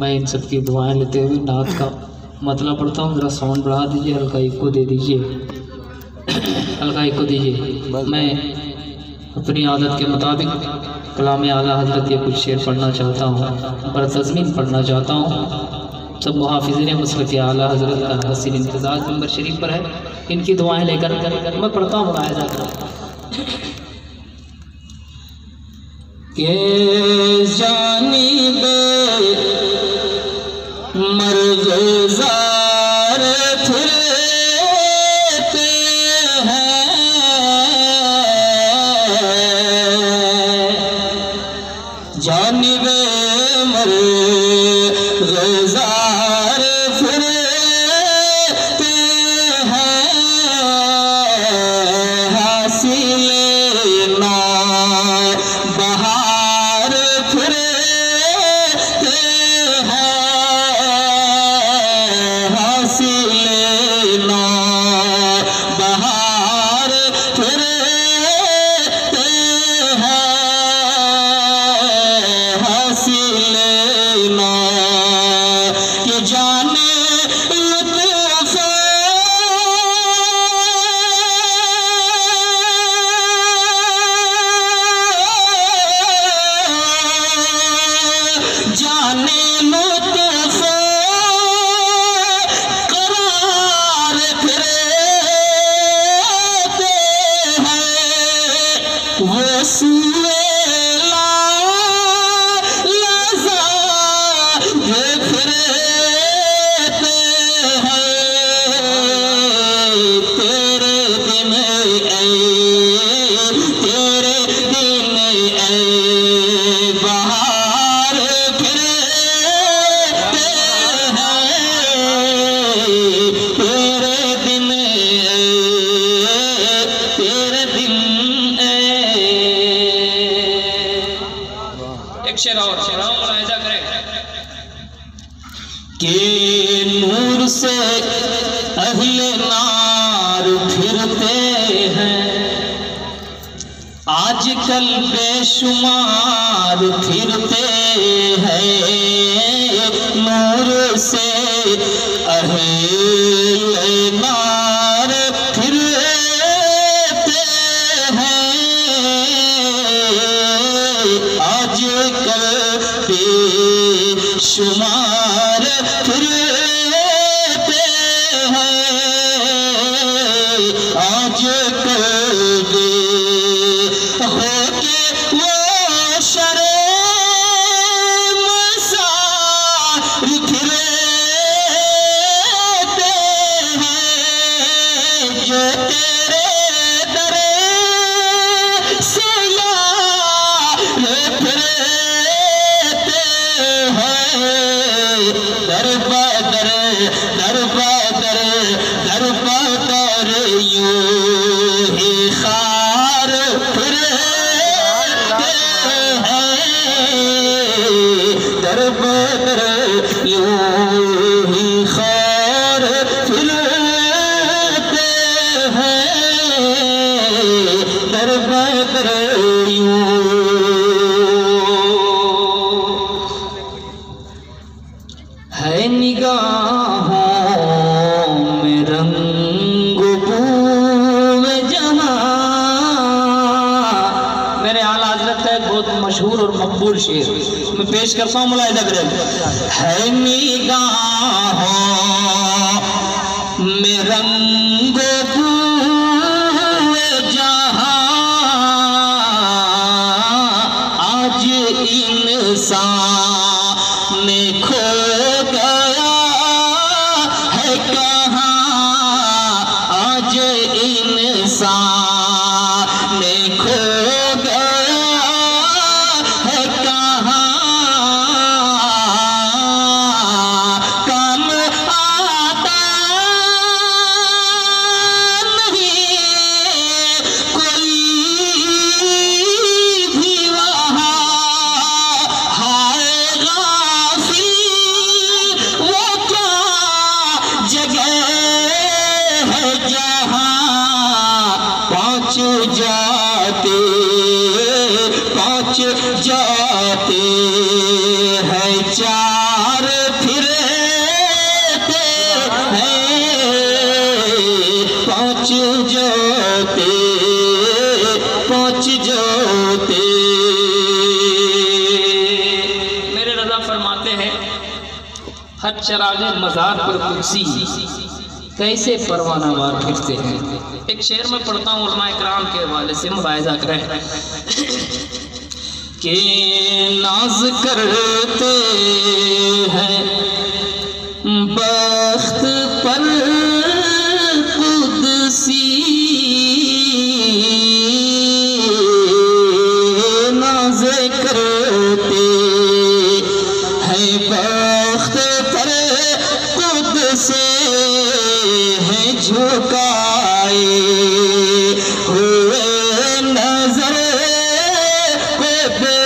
میں ان سب کی دعائیں لیتے ہوئے نعت کا مطلب پڑھتا ہوں۔ ذرا ساؤنڈ بڑھا دیجیے ہلکا ایکو دے دیجیے ہلکا ایکو دیجیے میں اپنی عادت کے مطابق کلام اعلیٰ حضرت یہ کچھ شعر پڑھنا چاہتا ہوں برتضمین پڑھنا چاہتا ہوں۔ سب محافظین مسلط اعلیٰ حضرت کا حسین امتزاج نمبر شریف پر ہے۔ ان کی دعائیں لے کر میں پڑھتا ہوں۔ ملاحظہ ہوں کہ جانب مرغزار پھرتے اہل نار پھرتے ہیں۔ آج کل بے شمار پھرتے آج ہو کے وہ شرم سار پھرتے ہیں جو تیرے در سے یار ہیں در در بدر ہے نگاہوں میں رنگ بو جہاں میرے اعلیٰ حضرت کا ایک بہت مشہور اور مقبول شعر۔ میں پیش کرتا ہوں ملاحظہ کریں ہے نگاہوں میں رنگ جاتے ہیں، چار پھرتے ہیں۔ پانچ جاتے پانچ جاتے۔ میرے رضا فرماتے ہیں، ہر چراغ مزار پر کسی کیسے پروانہ وار پھرتے ہیں؟ ایک شعر میں پڑھتا ہوں، علماء اکرام کے حوالے سے ملاحظہ کریں۔ کہ ناز کرتے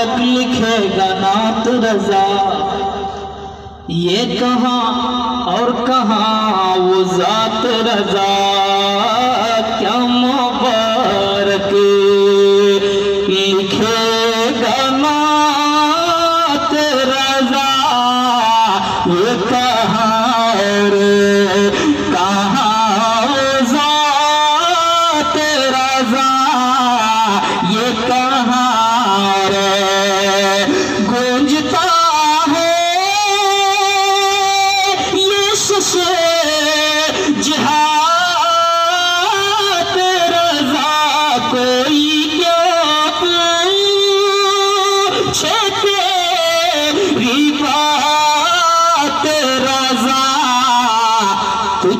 حرف لکھے گا نات رضا۔ یہ کہاں اور کہاں وہ ذات رضا۔ کیا مبارک۔ لکھے گا نات رضا۔ یہ کہاں